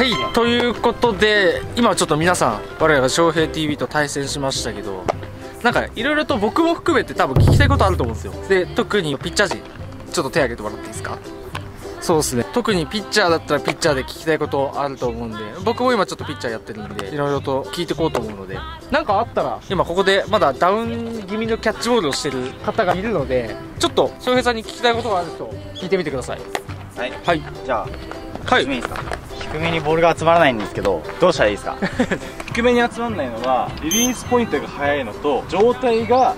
はいということで今ちょっと皆さん我らが翔平 TV と対戦しましたけどなんかいろいろと僕も含めて多分聞きたいことあると思うんですよ。で特にピッチャー陣ちょっと手挙げてもらっていいですか？そうですね。特にピッチャーだったらピッチャーで聞きたいことあると思うんで僕も今ちょっとピッチャーやってるんでいろいろと聞いていこうと思うので。なんかあったら今ここでまだダウン気味のキャッチボールをしてる方がいるのでちょっと翔平さんに聞きたいことがある人聞いてみてくださいはい。はい。じゃあはい。低めいいですか？低めにボールが集まらないんですけどどうしたらいいですか？低めに集まらないのはリリースポイントが速いのと状態が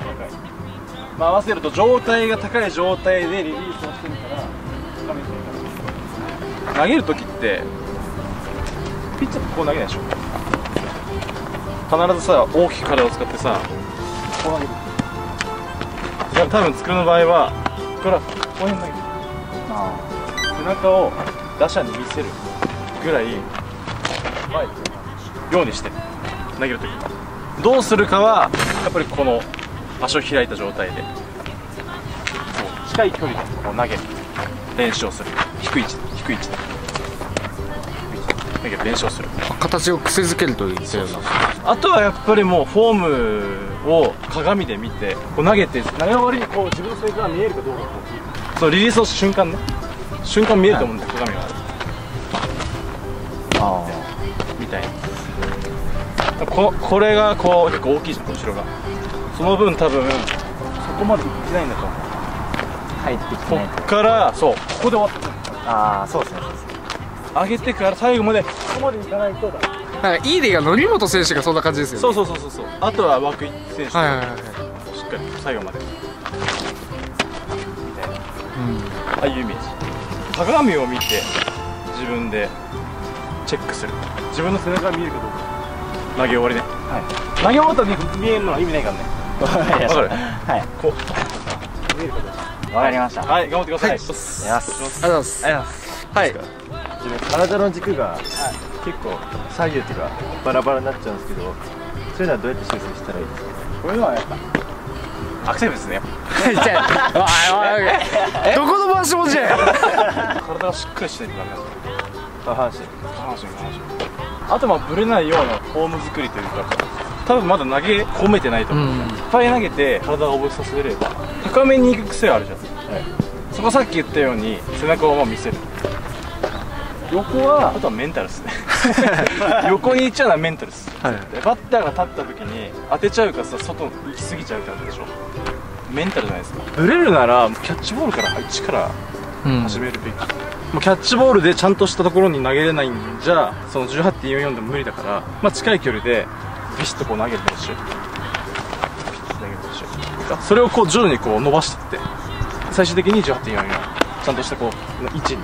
高い、まあ、合わせると状態が高い状態でリリースをしてるから高めに投げるときってピッチャーってこう投げないでしょ？必ずさ大きく体を使ってさこう投げる。多分作るの場合はここからこの辺投げる背中を打者に見せるぐらい前にようにして投げるときどうするかはやっぱりこの足を開いた状態で近い距離でこう投げる練習をする。低い位置で低い位置で。投げる練習をする。形を癖づけるといいですよあとはやっぱりもうフォームを鏡で見てこう投げて投げ終わりにこう自分の背中が見えるかどうかそのリリースを瞬間ね。瞬間見えると思うんだよ鏡が。あみたいな。ここれがこう結構大きいじゃん後ろが。その分多分そこまでいってないんだと思う。入ってきてこっからそうここで終わってるああそうですね。そうですね上げてから最後までここまでいかないとダメなんかいい例が則本選手がそんな感じですよね。そうそうそうそうそう。あとは枠井選手とはいはいはいはい。しっかり最後までああいうイメージ。鏡を見て自分でチェックする。自分の背中が見えるかどうか。投げ終わりね。はい。投げ終わったらね見えるのは意味ないからね。わかるはい。こう。見えるかどうか。わかりました。はい。頑張ってください、ありがとうございます。ありがとうございます。はい。自分体の軸が結構左右っていうかバラバラになっちゃうんですけどそういうのはどうやって修正したらいいですか？こういうのはやっぱアクセルですね。どこの回しもんじゃ体がしっかりしないとダメなんですよ下半身下半身下半身あとま あブレないようなフォーム作りというか多分まだ投げ込めてないと思う、うんいっぱい投げて体を覚えさせれば高めに行く癖があるじゃん、そこさっき言ったように背中をまあ見せる横はあとはメンタルですね横に行っちゃうのはメンタルですはいでバッターが立った時に当てちゃうかさ外行き過ぎちゃうかでしょメンタルじゃないですか。ブレるならキャッチボールから一からうん。始めるべき、もうキャッチボールでちゃんとしたところに投げれないんじゃその18.44でも無理だから、まあ、近い距離でビシッとこう投げる練習。それをこう徐々にこう伸ばしていって最終的に18.44ちゃんとしたこう位置に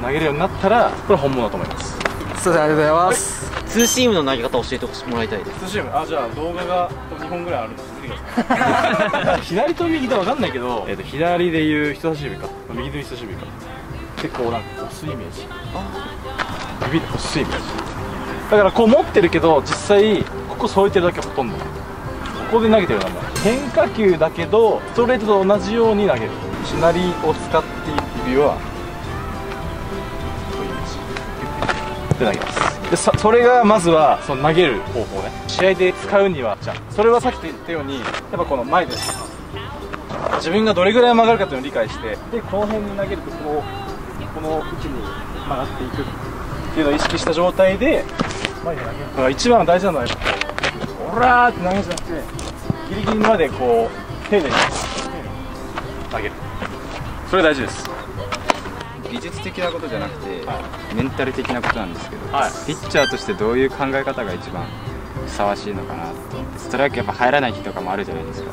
投げるようになったらこれは本物だと思います。すいませんありがとうございますツーシームの投げ方を教えてもらいたいです。ツーシーム？あじゃあ動画が2本ぐらいあるんで見てください。左と右で分かんないけど、えー、と左でいう人差し指か。右でいう人差し指か。結構なんか薄いイメージ。指で薄いイメージ。だからこう持ってるけど実際ここ添えてるだけほとんど。ここで投げてるなんだ変化球だけどストレートと同じように投げる。しなりを使って指はこういうイメージで投げますでさそれがまずはその投げる方法ね。試合で使うにはじゃあそれはさっき言ったようにやっぱこの前で自分がどれぐらい曲がるかというのを理解してでこの辺に投げるとこうこの位置に曲がっていくっていうのを意識した状態で前で投げる。一番大事なのはやっぱオラーって投げじゃなくてギリギリまでこう丁寧に投げる。それ大事です技術的なことじゃなくて、はメンタル的なことなんですけど、はい。ピッチャーとしてどういう考え方が一番ふさわしいのかなと思ってストライクやっぱ入らない日とかもあるじゃないですか。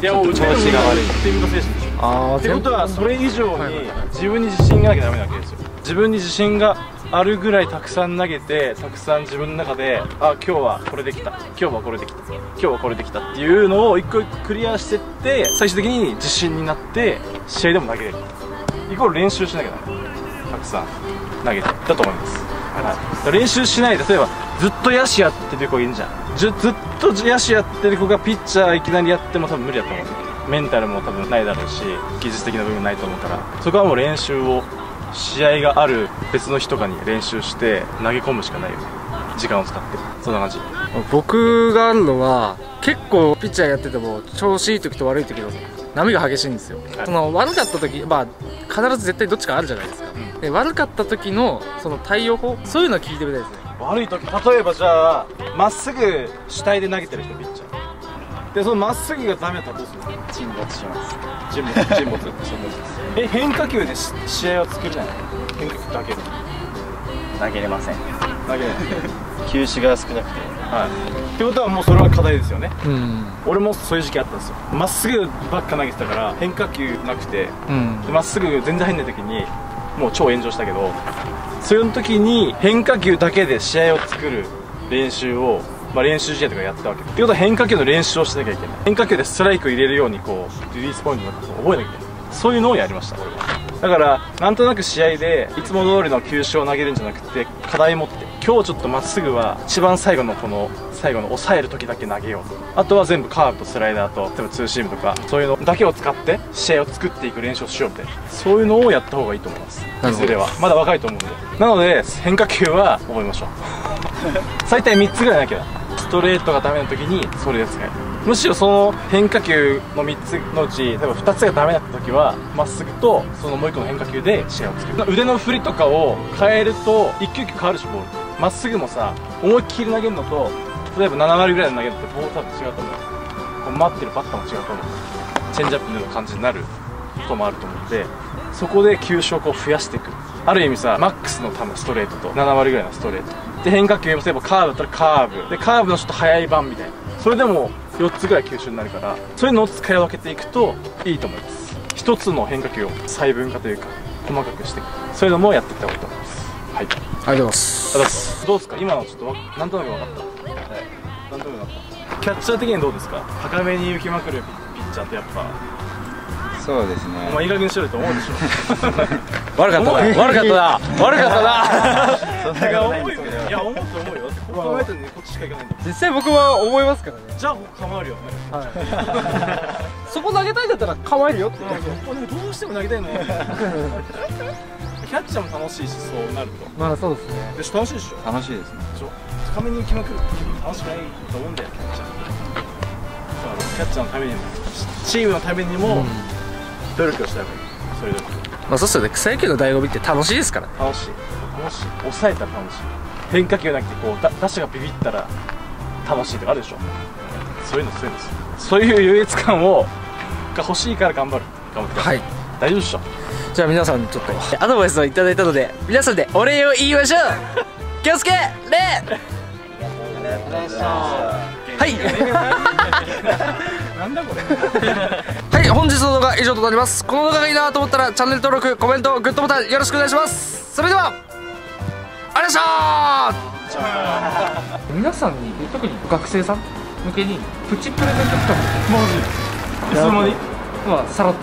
いやもう調子が悪いっていう精神でしょあってことはそれ以上に自分に自信がなきゃダメなわけですよ。自分に自信があるぐらいたくさん投げてたくさん自分の中であ今日はこれできた。今日はこれできた。今日はこれできたっていうのを一個一個クリアしてって最終的に自信になって試合でも投げれるイコール練習しなきゃダメたくさん。投げて。だと思います、はい、練習しない。で例えばずっと野手やってる子いるじゃん。ずっと野手やってる子がピッチャーいきなりやっても多分無理だと思う。メンタルも多分ないだろうし技術的な部分ないと思うから。そこはもう練習を試合がある別の日とかに練習して投げ込むしかないよ。ね時間を使って。そんな感じ。僕があるのは結構ピッチャーやってても調子いい時と悪い時の波が激しいんですよ、はい。その悪かった時まあ必ず絶対どっちかあるじゃないですか、うん。で悪かった時のその対応法そういうのを聞いてみたいですね。悪い時例えばじゃあまっすぐ主体で投げてる人ピッチャー。でそのまっすぐがダメだったらどうする？の沈没します。沈没。沈没。沈没。え変化球でし試合は作れない？変化球だけで。投げれません投げれない球種が少なくて。はい。ってことはもうそれは課題ですよね。うん。俺もそういう時期あったんですよ。まっすぐばっか投げてたから変化球なくて。うん。っすぐ全然入んない時にもう超炎上したけどそういう時に変化球だけで試合を作る練習を、まあ、練習試合とかやったわけ。ってことは変化球の練習をしなきゃいけない。変化球でストライク入れるようにこうリリースポイントとか覚えなきゃいけない。そういうのをやりました俺は。だからなんとなく試合でいつも通りの球種を投げるんじゃなくて課題持って今日ちょっとまっすぐは一番最後のこの最後の抑える時だけ投げよう。とあとは全部カーブとスライダーと例えばツーシームとかそういうのだけを使って試合を作っていく練習をしようみたいなそういうのをやった方がいいと思いますいずれはまだ若いと思うんで。なので変化球は覚えましょう。最低3つぐらいなきゃ。ストレートがダメな時にそれで使える。むしろその変化球の3つのうち例えば2つがダメだった時はまっすぐとそのもう1個の変化球で試合を作る腕の振りとかを変えると一球一球変わるしボールまっすぐもさ思いっきり投げるのと例えば7割ぐらいで投げるのってボール多分違うと思う。こう待ってるバッターも違うと思う。チェンジアップのような感じになることもあると思うのでそこで球種をこう増やしていく。ある意味さマックスの球ストレートと7割ぐらいのストレート。で変化球も例えばカーブだったらカーブ。でカーブのちょっと速い版みたいな。それでも4つぐらい球種になるからそういうのを使い分けていくといいと思います。1つの変化球を細分化というか細かくしていく。そういうのもやっていった方がいいと思います。はい。ありがとうございます。ありがとうございます。どうですか？今のちょっとわなんとなく分かった。はい。なんとなく分かった。キャッチャー的にどうですか？高めに浮きまくるピッチャーってやっぱ。そうですね。お前いい加減にしろよと思うでしょ。悪かったな。悪かったな。悪かったな。いや思うよ。いや思うと思うよ。こっちしか行かない実際僕は思いますからね。じゃあ構えるよ。ね そこ投げたいんだったら構えるよって。あでもどうしても投げたいの キャッチャーも楽しいしそうなると。まあそうですね。でしょ楽しいでしょ。楽しいですね。でしょ高めに行きまくる楽しくないと思うんだよキャッチャー。だからキャッチャーのためにもチームのためにも努力をした方がいいそれでもまあそうっすよね。草野球の醍醐味って楽しいですから。ね楽しい。楽しい。抑えたら楽しい。変化球なくてこうだ打者がビビったら楽しいとかあるでしょ。そういうのそういうのそういう優越感をが欲しいから頑張る。頑張ってください、はい。大丈夫でしょじゃあ皆さんにちょっとアドバイスをいただいたので皆さんでお礼を言いましょう。気をつけ礼はい。なんだこれ。はい本日の動画以上となります。この動画がいいなと思ったらチャンネル登録コメントグッドボタンよろしくお願いします。それではありがとうございました。皆さんに特に学生さん向けにプチプレゼント企画いつの間に？まあさらっと。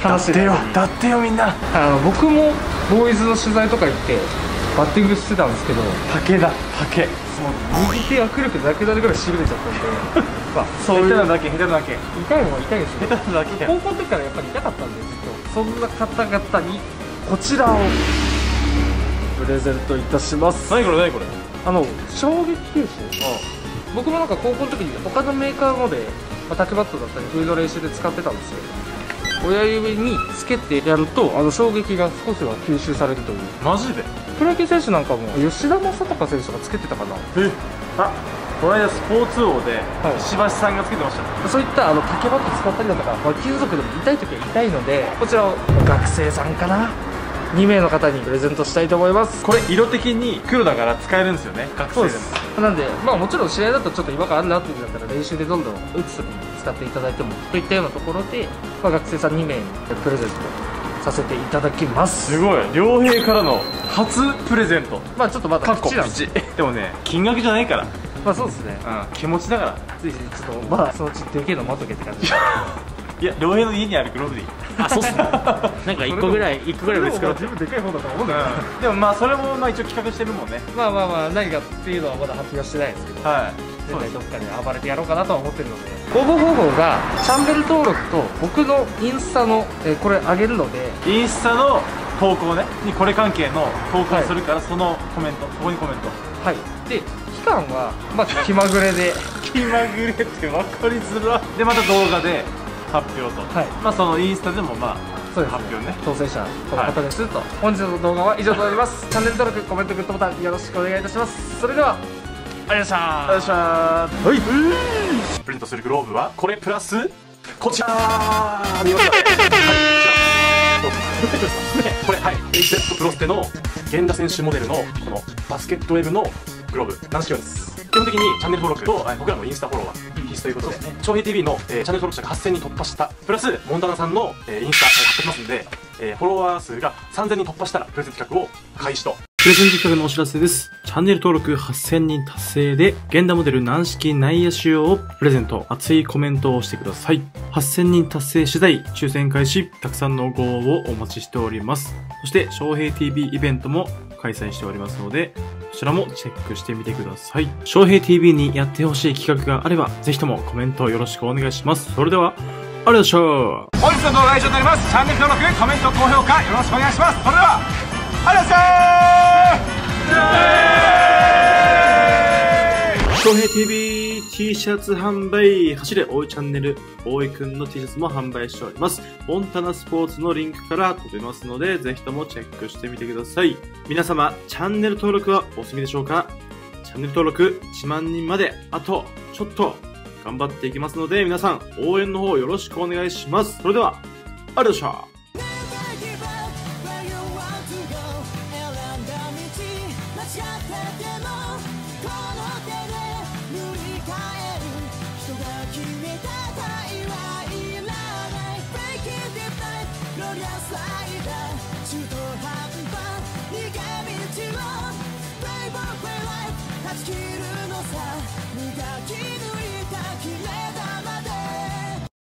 話してよだってよみんな。あの僕もボーイズの取材とか行ってバッティングしてたんですけど竹だ竹。右手握力なくなるぐらいしびれちゃったんで まあそういう。下手なだけ下手なだけ。痛いのは痛いですね。下手なだけ高校の時からやっぱり痛かったんでずっとそんな方々にこちらを。プレゼントいたします。何これ何これ。あの衝撃球種僕もなんか高校の時に他のメーカーので、まあ、タックバットだったりフード練習で使ってたんですけど親指につけてやるとあの衝撃が少しは吸収されるという。マジで？プロ野球選手なんかも吉田正尚選手がつけてたかな。えあこの間スポーツ王ではい。石橋さんがつけてました。そういったあの竹バット使ったりだとか、まあ、金属でも痛い時は痛いのでこちらを学生さんかな。2名の方にプレゼントしたいと思います。これ色的に黒だから使えるんですよね学生でもなんでまあもちろん試合だとちょっと違和感あるなっていうんだったら練習でどんどん打つ時に使っていただいてもといったようなところで、まあ、学生さん2名にプレゼントさせていただきます。すごい。良平からの初プレゼント。まあちょっとまだ口なんで。口。でもね金額じゃないから。まあそうですね。うん気持ちだから。ついちょっとまあそのうちでけえの待っとけって感じ いや良平の家にあるグローブでいい。あそうっすね。なんか一個ぐらい一個ぐらい見つかる。自分でかい方だと思うんだよでもまあそれもまあ一応企画してるもんね。まあまあまあ何かっていうのはまだ発表してないですけど。はい。絶対どっかで暴れてやろうかなとは思ってるので。応募方法がチャンネル登録と僕のインスタの、えーこれ上げるので。インスタの投稿ね。にこれ関係の投稿するから、そのコメント。ここにコメント。はい。で期間はまあ気まぐれで。気まぐれって分かりづらでまた動画で発表と、はい。まあそのインスタでもまあそうです発表ね。当選者この方です、と本日の動画は以上となります。チャンネル登録コメントグッドボタンよろしくお願いいたします。それではありがとうございました。よいしょーはい。プレゼントするグローブはこれプラスこちら。見ました。はい。こちらこれはい。HZ プロステの源田選手モデルのこのバスケットウェブのグローブ軟式用です？基本的にチャンネル登録とはい僕らのインスタフォローは必須ということで翔平 TV の、えーチャンネル登録者が8000人突破したプラスモンタナさんの、えーインスタ貼ってますんで、えーフォロワー数が3000人突破したらプレゼント企画を開始とプレゼント企画のお知らせです。チャンネル登録8000人達成で、現代モデル軟式内野手用をプレゼント。熱いコメントをしてください。8000人達成次第、抽選開始、たくさんのご応募をお待ちしております。そして、翔平 TV イベントも開催しておりますので、ちらもチェックしてみてください。翔平 TV にやってほしい企画があれば、ぜひともコメントよろしくお願いします。それでは、ありがとうございました。本日の動画は以上となりますチャンネル登録コメント高評価よろしくお願いしますそれではありがとうございました翔平 TV T シャツ販売走れ大井チャンネル大井くんの T シャツも販売しております。モンタナスポーツのリンクから飛べますのでぜひともチェックしてみてください。皆様チャンネル登録はお済みでしょうか？チャンネル登録1万人まであとちょっと頑張っていきますので皆さん応援の方よろしくお願いします。それではありがとうございました。切るのさ磨き抜いた決めたで